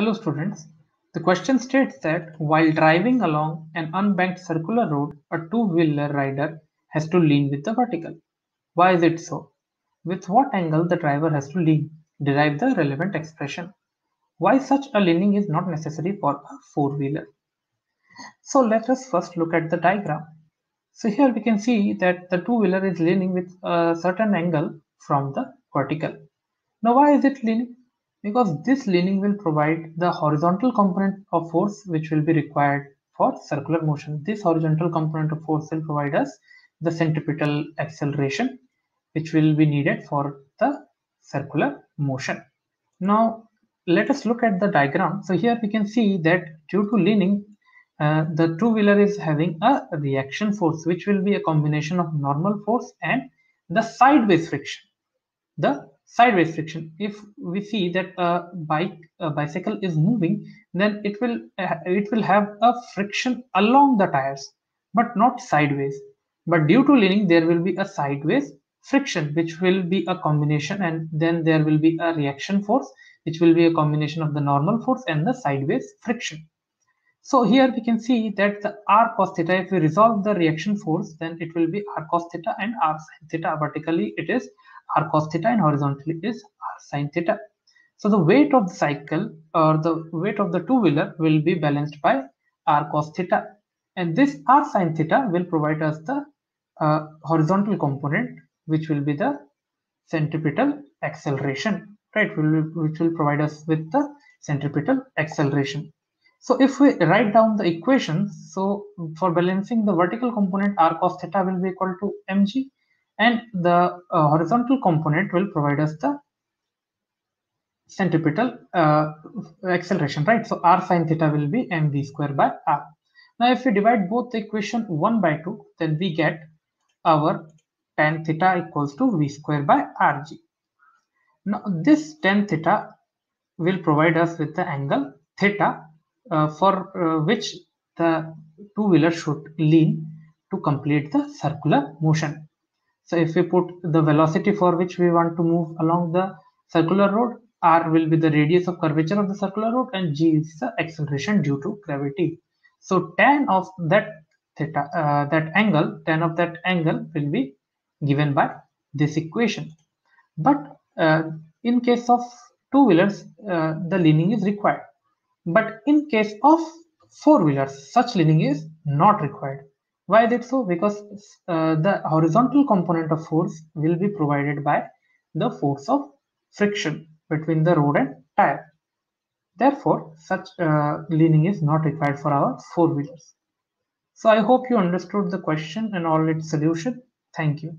Hello students. The question states that while driving along an unbanked circular road, a two-wheeler rider has to lean with the vertical. Why is it so? With what angle the driver has to lean? Derive the relevant expression. Why such a leaning is not necessary for a four-wheeler. So let us first look at the diagram. So here we can see that the two-wheeler is leaning with a certain angle from the vertical. Now why is it leaning? Because this leaning will provide the horizontal component of force which will be required for circular motion. This horizontal component of force will provide us the centripetal acceleration which will be needed for the circular motion. Now let us look at the diagram. So here we can see that due to leaning uh, the two-wheeler is having a reaction force which will be a combination of normal force and the sideways friction. The sideways friction if we see that a bike a bicycle is moving then it will uh, it will have a friction along the tires but not sideways. But due to leaning there will be a sideways friction which will be a combination and then there will be a reaction force which will be a combination of the normal force and the sideways friction so here we can see that the r cos theta if we resolve the reaction force then it will be r cos theta and r sin theta vertically it is r cos theta and horizontally is r sin theta. So the weight of the cycle or the weight of the two-wheeler will be balanced by r cos theta. And this r sin theta will provide us the uh, horizontal component, which will be the centripetal acceleration, right? Which will provide us with the centripetal acceleration. So if we write down the equation, so for balancing the vertical component, r cos theta will be equal to mg and the uh, horizontal component will provide us the centripetal uh, acceleration right? So r sine theta will be mv square by r. Now if we divide both the equation 1 by 2 then we get our tan theta equals to v square by rg. Now this tan theta will provide us with the angle theta for uh, which the two-wheeler should lean to complete the circular motion so if we put the velocity for which we want to move along the circular road, r will be the radius of curvature of the circular road and g is the acceleration due to gravity. So tan of that theta, uh, that angle, tan of that angle will be given by this equation. But uh, in case of two wheelers, uh, the leaning is required. But in case of four wheelers, such leaning is not required. Why is it so? Because uh, the horizontal component of force will be provided by the force of friction between the road and tire. Therefore, such uh, leaning is not required for our four-wheelers. So I hope you understood the question and all its solution. Thank you.